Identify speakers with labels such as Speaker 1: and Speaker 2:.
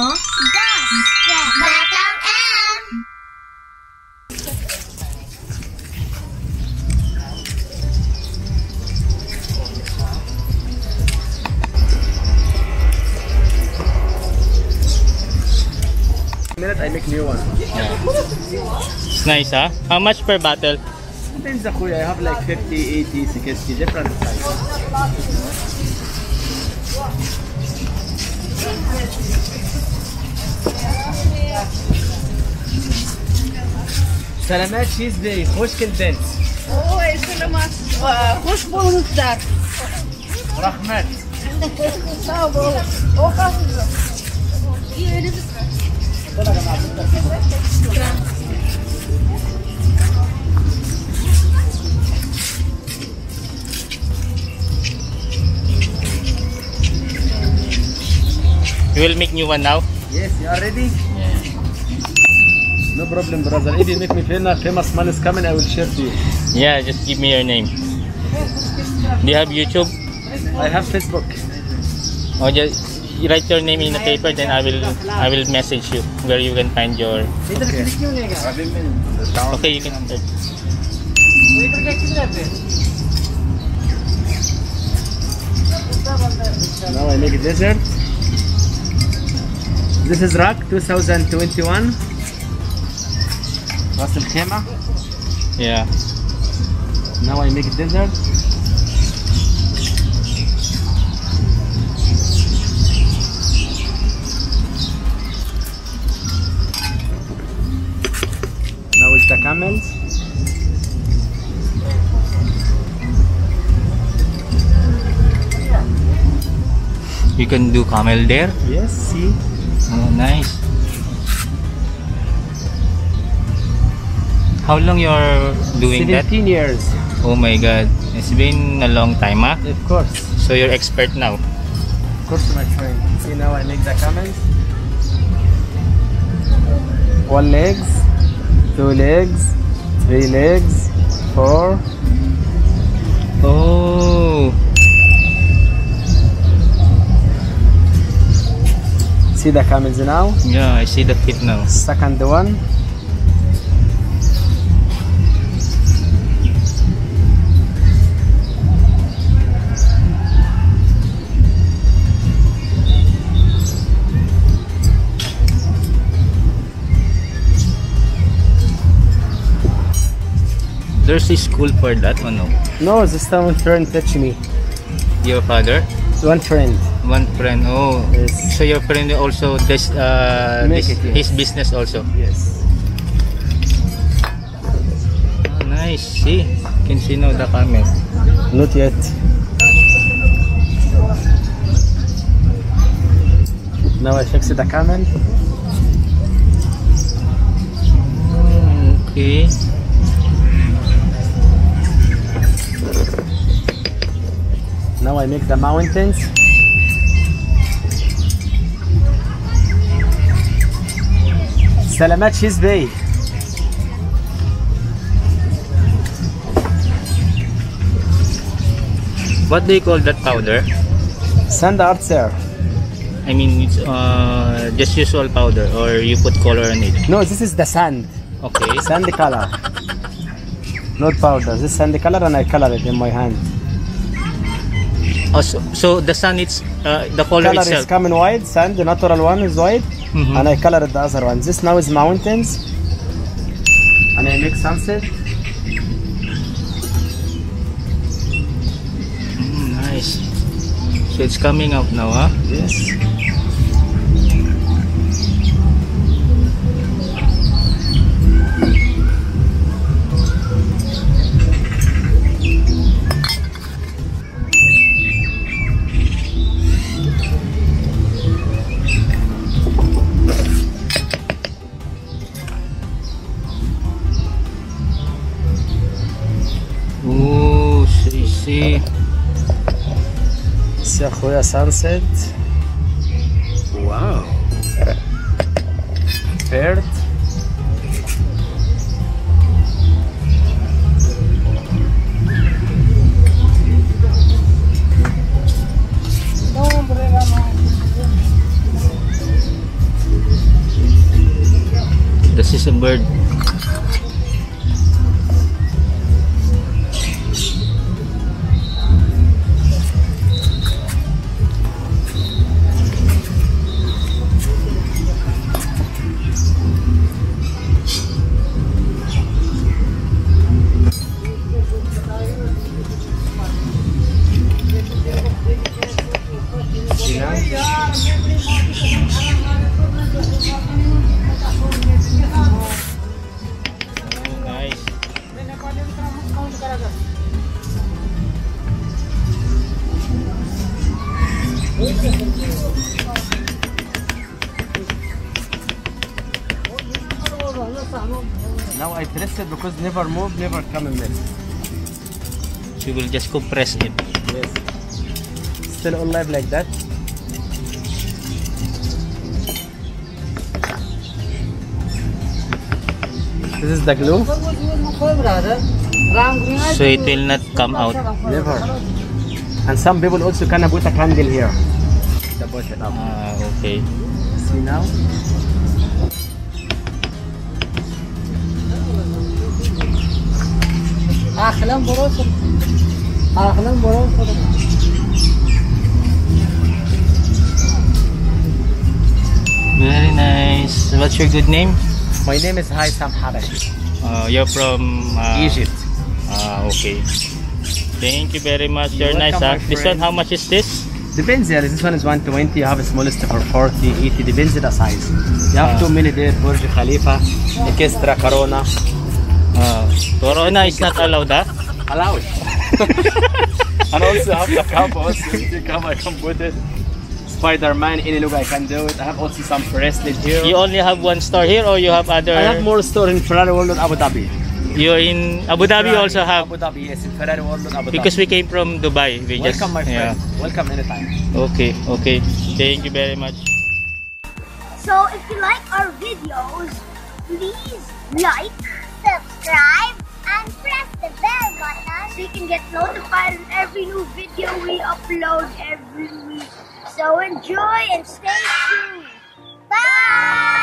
Speaker 1: ano?
Speaker 2: Batang EM!
Speaker 3: minute I make new one.
Speaker 4: It's nice, huh? How much per bottle?
Speaker 3: Depends the kuya. I have like 50, 80, 60, different size. سلامات شيز دايز خوش
Speaker 5: كنتنت اوه سلامات خوش بونتك
Speaker 3: رحمات
Speaker 4: You will make new one now?
Speaker 3: Yes, you are ready? No problem, brother. If you make me famous, famous man is coming, I will share to you.
Speaker 4: Yeah, just give me your name. Do you have YouTube?
Speaker 3: I have Facebook.
Speaker 4: Or just write your name in the paper, then I will I will message you where you can find your.
Speaker 3: Okay.
Speaker 4: Okay, you can start.
Speaker 3: Now I make dessert. This is Rock 2021. راس الخيمة.
Speaker 4: Yeah.
Speaker 3: Now I make dessert. Now is the camels.
Speaker 4: You can do camel there.
Speaker 3: Yes, see.
Speaker 4: Oh, nice. How long you're doing that?
Speaker 3: 17 years.
Speaker 4: Oh my god. It's been a long time, ah.
Speaker 3: Of course.
Speaker 4: So you're expert now.
Speaker 3: Of course, my friend. See now I make the comments. One legs, two legs, three legs, four.
Speaker 4: Oh.
Speaker 3: See the camels now.
Speaker 4: Yeah, I see the feet now.
Speaker 3: Second one.
Speaker 4: There's a school for that one, no?
Speaker 3: No, this time one friend touch me.
Speaker 4: Your father?
Speaker 3: One friend.
Speaker 4: One friend. Oh.
Speaker 3: Yes.
Speaker 4: So your friend also this uh this,
Speaker 3: it, yes.
Speaker 4: his business also.
Speaker 3: Yes.
Speaker 4: Oh, nice. See, can see now the camel.
Speaker 3: Not yet. Now I fix the camel.
Speaker 4: Okay.
Speaker 3: Now I make the mountains. Salamat Cheese Bay.
Speaker 4: What do you call that powder?
Speaker 3: Sand art, sir.
Speaker 4: I mean, it's uh, just usual powder or you put color on it?
Speaker 3: No, this is the sand.
Speaker 4: Okay.
Speaker 3: Sand color. Not powder. This is sand color and I color it in my hand.
Speaker 4: Oh, so, so the sun, it's uh, the color,
Speaker 3: color
Speaker 4: itself.
Speaker 3: is coming white, sand, the natural one is white,
Speaker 4: Mhm.
Speaker 3: and I colored the other one. This now is mountains, and I make sunset.
Speaker 4: Mm, nice. So it's coming out now, huh?
Speaker 3: Yes. The sunset. Wow. Bird.
Speaker 4: This is a bird
Speaker 3: I press it because never move, never come in there.
Speaker 4: So you will just compress it.
Speaker 3: Yes. Still alive like that. This is the glue.
Speaker 4: So it will not come out.
Speaker 3: Never. And some people also can put a candle here.
Speaker 4: Ah, okay.
Speaker 3: See now?
Speaker 1: Aklan boros. Aklan boros.
Speaker 4: Very nice. What's your good name?
Speaker 3: My name is Haitham Habashi.
Speaker 4: Uh, you're from uh,
Speaker 3: Egypt.
Speaker 4: Ah, okay. Thank you very much. You're,
Speaker 3: You're
Speaker 4: nice.
Speaker 3: welcome,
Speaker 4: Huh? This one, how much is this?
Speaker 3: Depends, yeah. This one is 120. You have a smallest for 40, 80. Depends on the size. You have
Speaker 4: Ah.
Speaker 3: two many there. Burj Khalifa, Extra Corona.
Speaker 4: Uh, Corona is not allowed, ah. huh?
Speaker 3: Allow it. and also have the cup. If you come, I can put it. Spider-Man, any look I can do it. I have also some bracelet here.
Speaker 4: You only have one store here or you have other?
Speaker 3: I have more store in Ferrari World Abu Dhabi.
Speaker 4: You're in Abu Dhabi
Speaker 3: Ferrari,
Speaker 4: also have?
Speaker 3: Abu Dhabi, yes, in Ferrari World Abu Dhabi.
Speaker 4: Because we came from Dubai. We just,
Speaker 3: Welcome, my
Speaker 4: yeah.
Speaker 3: friend. Welcome anytime.
Speaker 4: Okay, okay. Thank you very much.
Speaker 2: So if you like our videos, please like, subscribe, and press the bell button so you can get notified of every new video we upload every week. So enjoy and stay tuned. Bye!